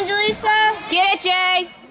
Angelisa. Get it, Jay.